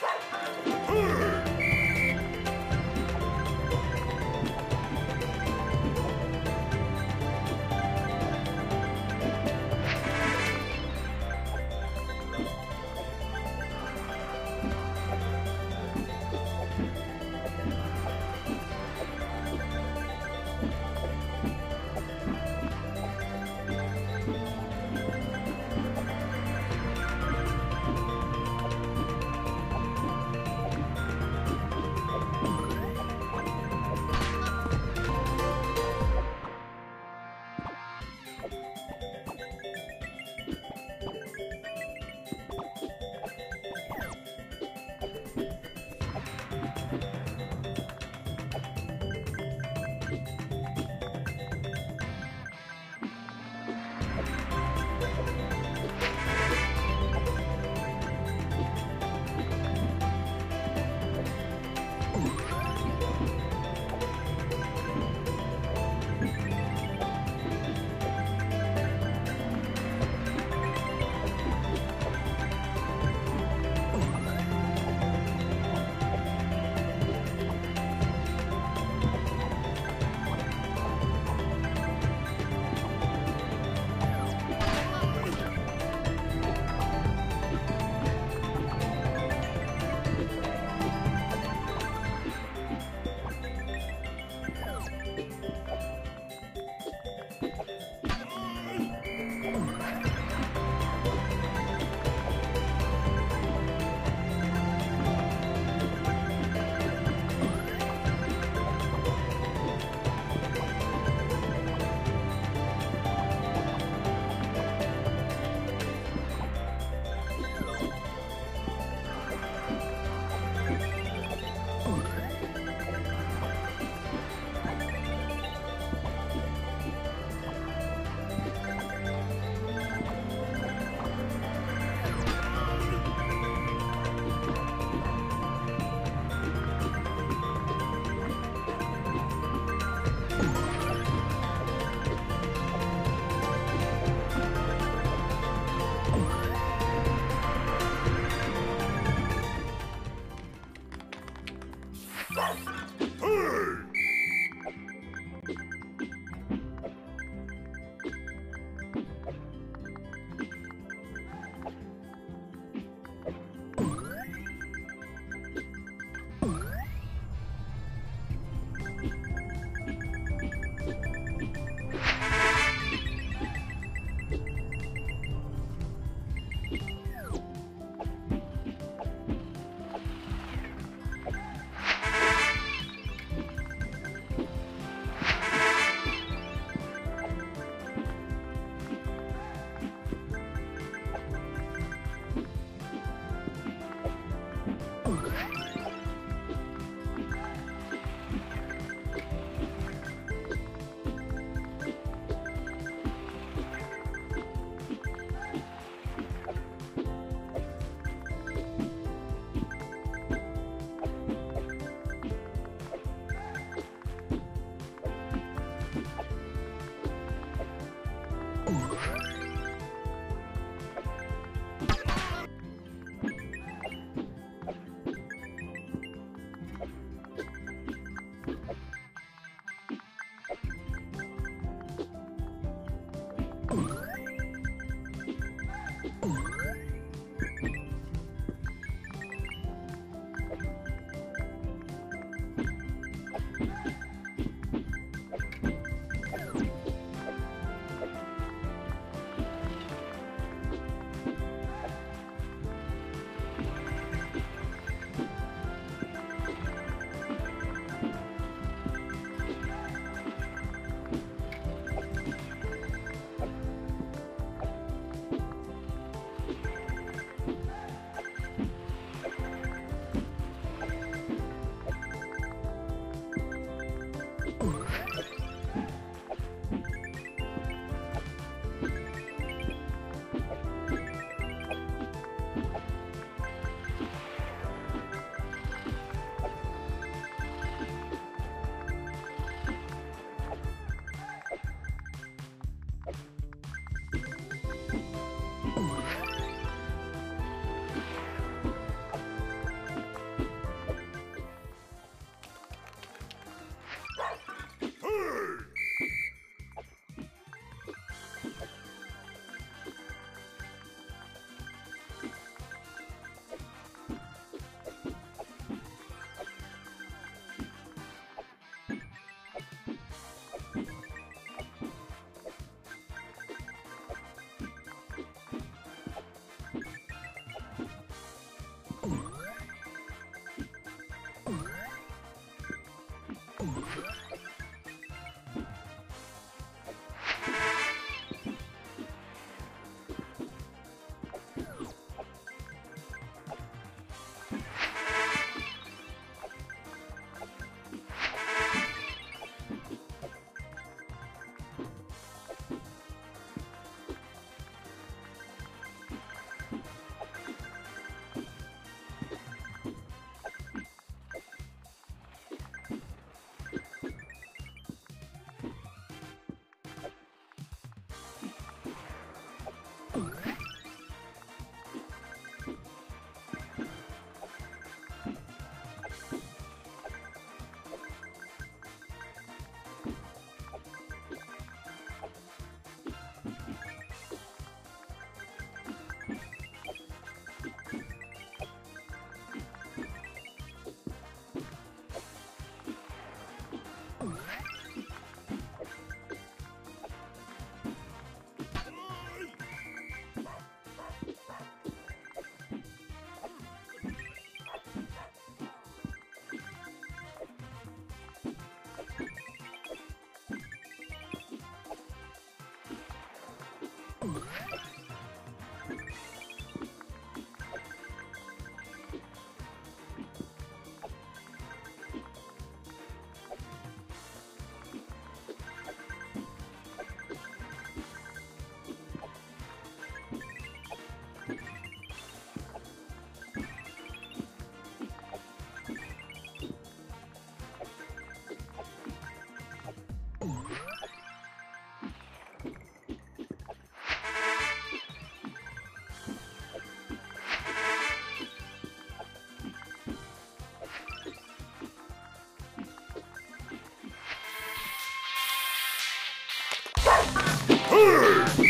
Who Ooh. Bird!